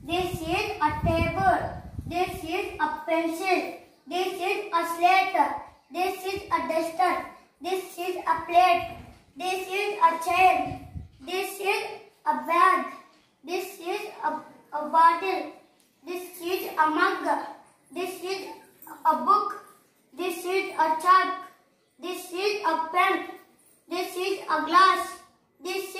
This is a table. This is a pencil. This is a slate. This is a duster. This is a plate. This is a chair. This is a bag. This is a, a bottle. This is a mug. This is a book. This is a chalk. This is a pen. This is a glass. This